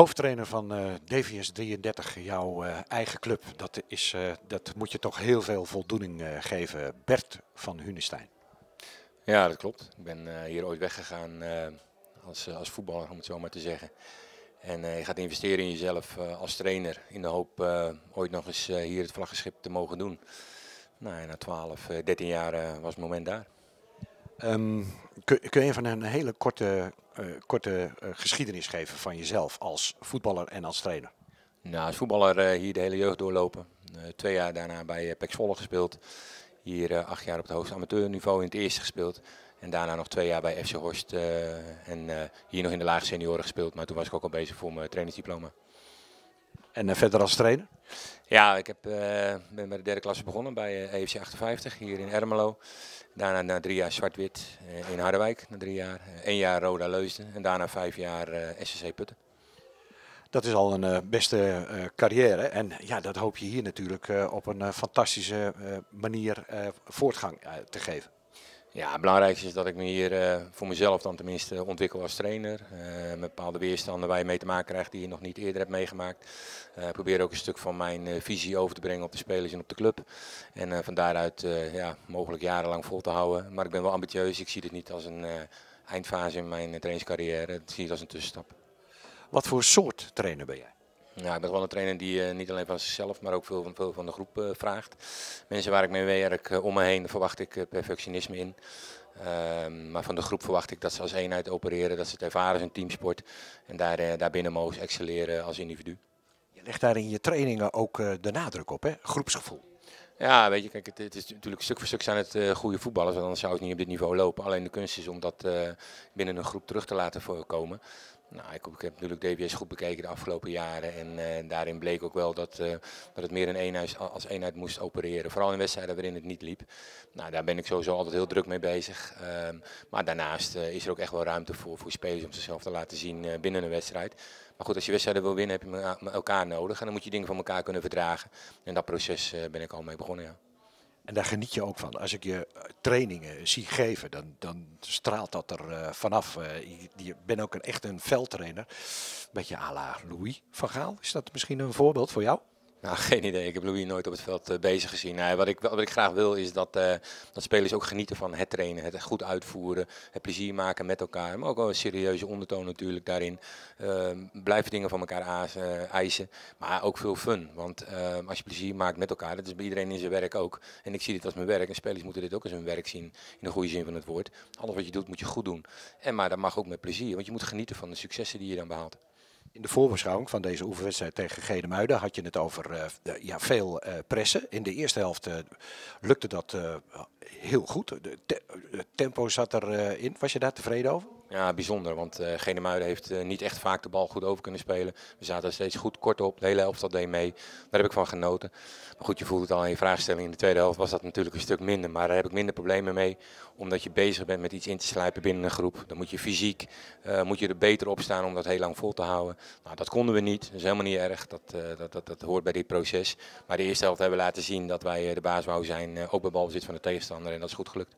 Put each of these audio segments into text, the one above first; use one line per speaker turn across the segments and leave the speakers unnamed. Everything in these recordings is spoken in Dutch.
Hoofdtrainer van uh, DVS 33, jouw uh, eigen club. Dat, is, uh, dat moet je toch heel veel voldoening geven. Bert van Hunestein.
Ja, dat klopt. Ik ben hier ooit weggegaan als, als voetballer, om het zo maar te zeggen. En je gaat investeren in jezelf als trainer. In de hoop ooit nog eens hier het vlaggenschip te mogen doen. Nou, na 12, 13 jaar was het moment daar.
Um, kun, kun, je even een hele korte, uh, korte uh, geschiedenis geven van jezelf als voetballer en als trainer?
Nou, als voetballer uh, hier de hele jeugd doorlopen. twee jaar daarna bij Pek Zwolle gespeeld. Hier acht jaar op het hoogste amateurniveau in het eerste gespeeld. En daarna nog twee jaar bij FC Horst. en hier nog in de lage senioren gespeeld. Maar toen was ik ook al bezig voor mijn trainingsdiploma.
En verder als trainer?
Ja, ik heb, ben bij de derde klasse begonnen bij EFC 58 hier in Ermelo. Daarna na drie jaar zwart-wit in Harderwijk, na drie jaar. Eén jaar Roda Leusden en daarna vijf jaar SSC Putten.
Dat is al een beste carrière. En ja, dat hoop je hier natuurlijk op een fantastische manier voortgang te geven.
Ja, het belangrijkste is dat ik me hier voor mezelf dan tenminste ontwikkel als trainer. met bepaalde weerstanden waar je mee te maken krijgt die je nog niet eerder hebt meegemaakt. Ik probeer ook een stuk van mijn visie over te brengen op de spelers en op de club. En van daaruit ja, mogelijk jarenlang vol te houden. Maar ik ben wel ambitieus. Ik zie het niet als een eindfase in mijn trainingscarrière. Ik zie het als een tussenstap.
Wat voor soort trainer ben jij?
Ja, ik ben wel een trainer die uh, niet alleen van zichzelf, maar ook veel van, veel van de groep uh, vraagt. Mensen waar ik mee werk, uh, om me heen, verwacht ik perfectionisme in. Ehm, maar van de groep verwacht ik dat ze als eenheid opereren, dat ze het ervaren als een teamsport. En daar, daarbinnen mogen excelleren als individu.
Je legt daar in je trainingen ook de nadruk op, hè? groepsgevoel.
Ja, weet je, kijk, het, het, is natuurlijk stuk voor stuk zijn het uh, goede voetballers, want anders zou het niet op dit niveau lopen. Alleen de kunst is om dat uh, binnen een groep terug te laten voorkomen. Nou, ik, heb natuurlijk DBS goed bekeken de afgelopen jaren. En uh, daarin bleek ook wel dat, uh, dat het meer een eenheid, als eenheid moest opereren. Vooral in wedstrijden waarin het niet liep. Nou, daar ben ik sowieso altijd heel druk mee bezig. Uh, maar daarnaast uh, is er ook echt wel ruimte voor, voor spelers om zichzelf te laten zien binnen een wedstrijd. Maar goed, als je wedstrijden wil winnen, heb je elkaar nodig. En dan moet je dingen van elkaar kunnen verdragen. En dat proces ben ik al mee begonnen, ja.
En daar geniet je ook van. Als ik je eh, trainingen zie geven, dan, dan straalt dat er uh, vanaf. Uh, je, je bent ook een, echt een veldtrainer. Beetje à la Louis van Gaal. Is dat misschien een voorbeeld voor jou?
Nou, geen idee. Ik heb Louis nooit op het veld uh, bezig gezien. Wat, ik, wat ik graag wil is dat, uh, dat spelers ook genieten van het trainen, het goed uitvoeren, het plezier maken met elkaar. Maar ook wel een serieuze ondertoon natuurlijk daarin. Uh, blijf dingen van elkaar aas, eisen, maar ook veel fun. Want als je plezier maakt met elkaar, dat is bij iedereen in zijn werk ook. En ik zie dit als mijn werk en spelers moeten dit ook als hun werk zien in de goede zin van het woord. Alles wat je doet moet je goed doen. En maar dat mag ook met plezier, want je moet genieten van de successen die je dan behaalt.
In de voorbeschouwing van deze oefenwedstrijd tegen Gedemuiden had je het over uh, ja, veel uh, pressen. In de eerste helft uh, lukte dat heel goed. De te tempo zat erin. Was je daar tevreden over?
Ja, bijzonder. Want uh, Genemuiden heeft uh, niet echt vaak de bal goed over kunnen spelen. We zaten steeds goed kort op. De hele helft dat deed mee. Daar heb ik van genoten. Maar goed, je voelt het al in je vraagstelling. In de tweede helft was dat natuurlijk een stuk minder. Maar daar heb ik minder problemen mee. Omdat je bezig bent met iets in te slijpen binnen een groep. Dan moet je fysiek uh, moet je er beter op staan om dat heel lang vol te houden. Nou, dat konden we niet. Dat is helemaal niet erg. Dat, dat, dat, dat hoort bij dit proces. Maar de eerste helft hebben we laten zien dat wij de baas wou zijn. ook bij balbezit van de tegenstander. En dat is goed gelukt.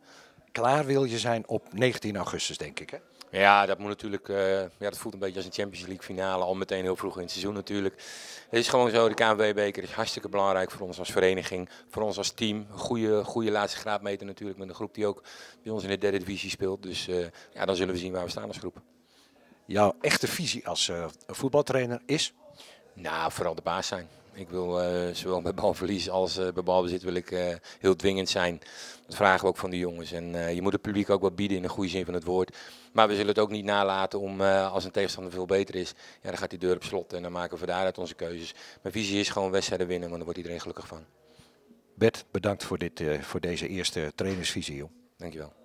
Klaar wil je zijn op 19 augustus, denk ik. Hè?
Ja, dat moet natuurlijk. Uh, ja, dat voelt een beetje als een Champions League finale, al meteen heel vroeg in het seizoen natuurlijk. Het is gewoon zo, de KNVB-beker is hartstikke belangrijk voor ons als vereniging, voor ons als team. Goede, goede laatste graadmeter natuurlijk met een groep die ook bij ons in de derde divisie speelt. Dus uh, ja, dan zullen we zien waar we staan als groep.
Jouw echte visie als uh, voetbaltrainer is?
Nou, vooral de baas zijn. Ik wil uh, zowel bij balverlies als uh, bij balbezit wil ik uh, heel dwingend zijn. Dat vragen we ook van de jongens. En je moet het publiek ook wat bieden in de goede zin van het woord. Maar we zullen het ook niet nalaten om als een tegenstander veel beter is, ja, dan gaat die deur op slot en dan maken we daaruit onze keuzes. Mijn visie is gewoon wedstrijden winnen, want dan wordt iedereen gelukkig van.
Bert, bedankt voor, dit, voor deze eerste trainersvisie. Joh.
Dankjewel.